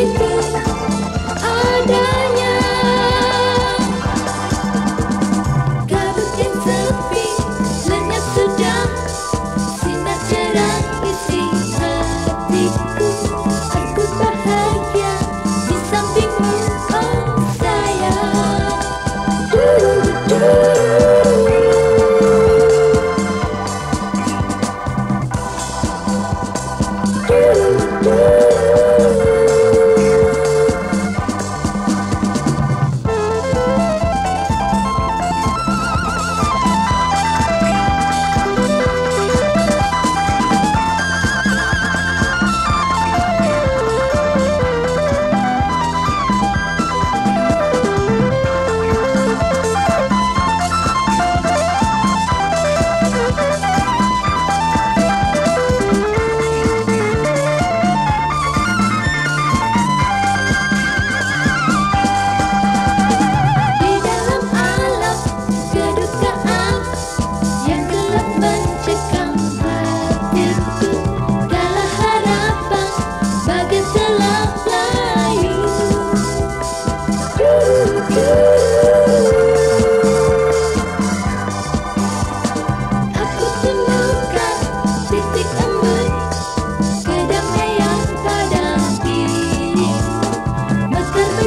You.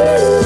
Woo!